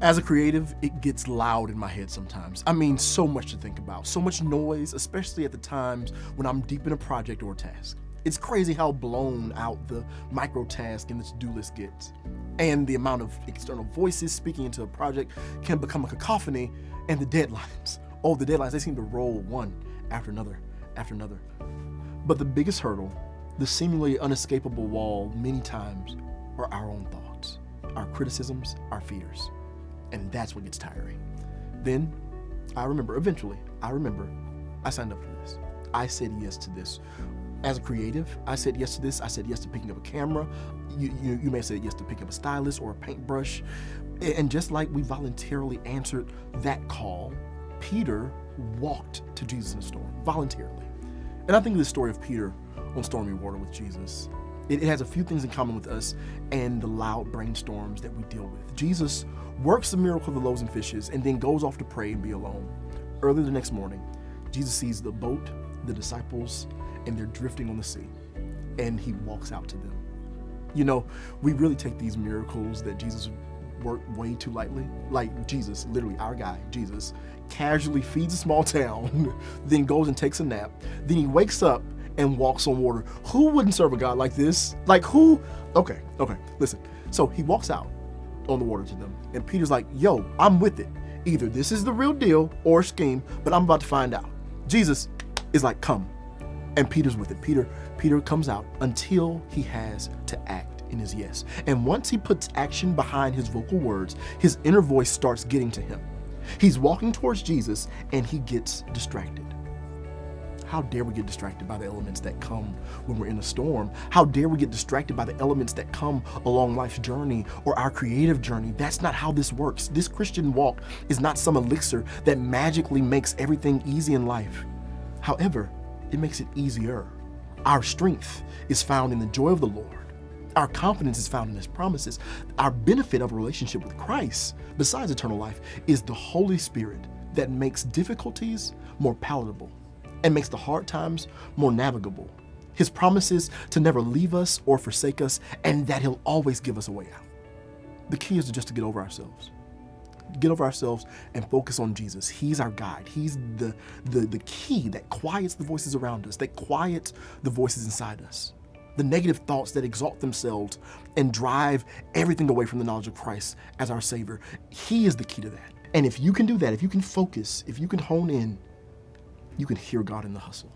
As a creative, it gets loud in my head sometimes. I mean, so much to think about, so much noise, especially at the times when I'm deep in a project or a task. It's crazy how blown out the micro task in the to-do list gets. And the amount of external voices speaking into a project can become a cacophony, and the deadlines. Oh, the deadlines, they seem to roll one after another, after another. But the biggest hurdle, the seemingly unescapable wall many times, are our own thoughts, our criticisms, our fears. And that's what gets tiring. Then I remember, eventually, I remember I signed up for this. I said yes to this. As a creative, I said yes to this. I said yes to picking up a camera. You, you, you may say yes to picking up a stylus or a paintbrush. And just like we voluntarily answered that call, Peter walked to Jesus in the storm voluntarily. And I think of the story of Peter on stormy water with Jesus. It, it has a few things in common with us and the loud brainstorms that we deal with. Jesus works the miracle of the loaves and fishes, and then goes off to pray and be alone. Early the next morning, Jesus sees the boat, the disciples, and they're drifting on the sea, and he walks out to them. You know, we really take these miracles that Jesus worked way too lightly. Like Jesus, literally our guy, Jesus, casually feeds a small town, then goes and takes a nap. Then he wakes up and walks on water. Who wouldn't serve a God like this? Like who? Okay, okay, listen. So he walks out on the water to them. And Peter's like, yo, I'm with it. Either this is the real deal or scheme, but I'm about to find out. Jesus is like, come. And Peter's with it. Peter, Peter comes out until he has to act in his yes. And once he puts action behind his vocal words, his inner voice starts getting to him. He's walking towards Jesus and he gets distracted. How dare we get distracted by the elements that come when we're in a storm? How dare we get distracted by the elements that come along life's journey or our creative journey? That's not how this works. This Christian walk is not some elixir that magically makes everything easy in life. However, it makes it easier. Our strength is found in the joy of the Lord. Our confidence is found in His promises. Our benefit of a relationship with Christ, besides eternal life, is the Holy Spirit that makes difficulties more palatable and makes the hard times more navigable. His promises to never leave us or forsake us, and that He'll always give us a way out. The key is just to get over ourselves. Get over ourselves and focus on Jesus. He's our guide. He's the, the, the key that quiets the voices around us, that quiets the voices inside us. The negative thoughts that exalt themselves and drive everything away from the knowledge of Christ as our Savior. He is the key to that. And if you can do that, if you can focus, if you can hone in, you can hear God in the hustle.